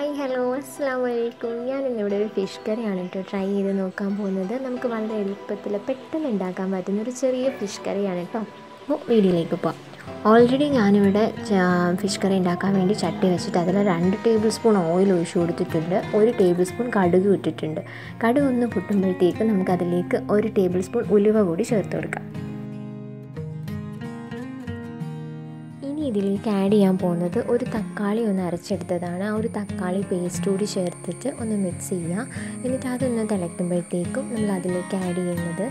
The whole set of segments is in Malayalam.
ഹായ് ഹലോ അസ്സാം വലൈക്കും ഞാൻ ഇന്നിവിടെ ഒരു ഫിഷ് കറിയാണ് കേട്ടോ ട്രൈ ചെയ്ത് നോക്കാൻ പോകുന്നത്. നമുക്ക് വളരെ എളുപ്പത്തിൽ പെട്ടെന്ന് ഉണ്ടാക്കാൻ പറ്റുന്ന ഒരു ചെറിയ ഫിഷ് കറിയാണ് കേട്ടോ അപ്പോൾ വീഡിയോയിലേക്ക് പോവാം. ഓൾറെഡി ഞാനിവിടെ ഫിഷ് കറി ഉണ്ടാക്കാൻ വേണ്ടി ചട്ടി വെച്ചിട്ട് അതിൽ രണ്ട് ടേബിൾ സ്പൂൺ ഓയിൽ ഒഴിച്ചു കൊടുത്തിട്ടുണ്ട്. ഒരു ടേബിൾ സ്പൂൺ കടുക് ഇട്ടിട്ടുണ്ട്. കടുക് ഒന്ന് പൊട്ടുമ്പോഴത്തേക്ക് നമുക്കതിലേക്ക് ഒരു ടേബിൾ സ്പൂൺ ഉലുവ കൂടി ചേർത്ത് കൊടുക്കാം. ഇനി ഇതിലേക്ക് ആഡ് ചെയ്യാൻ പോകുന്നത് ഒരു തക്കാളി ഒന്ന് അരച്ചെടുത്തതാണ്. ആ ഒരു തക്കാളി പേസ്റ്റ് കൂടി ചേർത്തിട്ട് ഒന്ന് മിക്സ് ചെയ്യുക. എന്നിട്ട് അതൊന്ന് തിളയ്ക്കുമ്പോഴത്തേക്കും നമ്മൾ അതിലേക്ക് ആഡ് ചെയ്യുന്നത്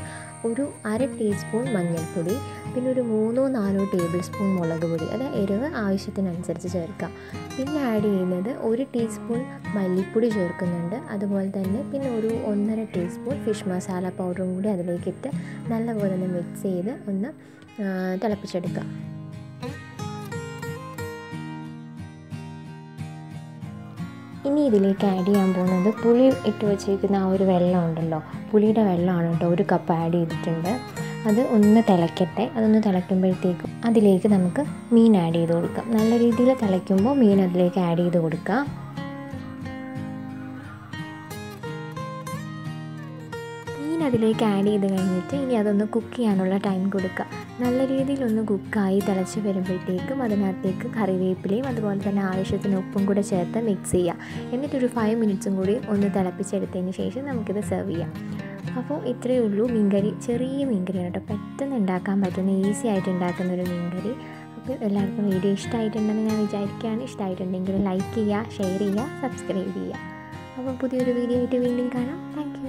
ഒരു അര ടീസ്പൂൺ മഞ്ഞൾപ്പൊടി പിന്നെ ഒരു മൂന്നോ നാലോ ടേബിൾ സ്പൂൺ മുളക് പൊടി അത് എരിവ് ആവശ്യത്തിനനുസരിച്ച് ചേർക്കുക. പിന്നെ ആഡ് ചെയ്യുന്നത് ഒരു ടീസ്പൂൺ മല്ലിപ്പൊടി ചേർക്കുന്നുണ്ട്. അതുപോലെ തന്നെ പിന്നെ ഒരു ഒന്നര ടീസ്പൂൺ ഫിഷ് മസാല പൗഡറും കൂടി അതിലേക്കിട്ട് നല്ലപോലെ ഒന്ന് മിക്സ് ചെയ്ത് ഒന്ന് തിളപ്പിച്ചെടുക്കാം ഇനി ഇതിലേക്ക് ആഡ് ചെയ്യാൻ പോകുന്നത് പുളി ഇട്ട് വെച്ചിരിക്കുന്ന ആ ഒരു വെള്ളം ഉണ്ടല്ലോ. പുളിയുടെ വെള്ളമാണ് കേട്ടോ ഒരു കപ്പ് ആഡ് ചെയ്തിട്ടുണ്ട്. അത് ഒന്ന് തിളയ്ക്കട്ടെ അതൊന്ന് തിളയ്ക്കുമ്പോഴത്തേക്കും അതിലേക്ക് നമുക്ക് മീൻ ആഡ് ചെയ്ത് കൊടുക്കാം. നല്ല രീതിയിൽ തിളയ്ക്കുമ്പോൾ മീൻ അതിലേക്ക് ആഡ് ചെയ്ത് കൊടുക്കാം. അതിലേക്ക് ആഡ് ചെയ്ത് കഴിഞ്ഞിട്ട് ഇനി അതൊന്ന് കുക്ക് ചെയ്യാനുള്ള ടൈം കൊടുക്കുക. നല്ല രീതിയിൽ രീതിയിലൊന്ന് കുക്കായി തിളച്ച് വരുമ്പോഴത്തേക്കും അതിനകത്തേക്ക് കറിവേപ്പിലയും അതുപോലെ തന്നെ ആവശ്യത്തിന് ഉപ്പും കൂടെ ചേർത്ത് മിക്സ് ചെയ്യുക. എന്നിട്ടൊരു ഫൈവ് മിനിറ്റ്സും കൂടി ഒന്ന് തിളപ്പിച്ചെടുത്തതിന് ശേഷം നമുക്കിത് സെർവ് ചെയ്യാം. അപ്പോൾ ഇത്രയേ ഉള്ളൂ മീൻകറി. ചെറിയ മീൻകറിയാണ് കേട്ടോ. പെട്ടെന്ന് ഉണ്ടാക്കാൻ പറ്റുന്ന ഈസി ആയിട്ട് ഉണ്ടാക്കുന്ന ഒരു മീൻകറി. അപ്പോൾ എല്ലാവർക്കും വീഡിയോ ഇഷ്ടമായിട്ടുണ്ടെന്ന് ഞാൻ വിചാരിക്കുകയാണ്. ഇഷ്ടമായിട്ടുണ്ടെങ്കിൽ ലൈക്ക് ചെയ്യുക ഷെയർ ചെയ്യുക സബ്സ്ക്രൈബ് ചെയ്യുക. അപ്പോൾ പുതിയൊരു വീഡിയോ ആയിട്ട് വീണ്ടും കാണാം. താങ്ക്